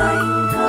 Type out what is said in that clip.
xanh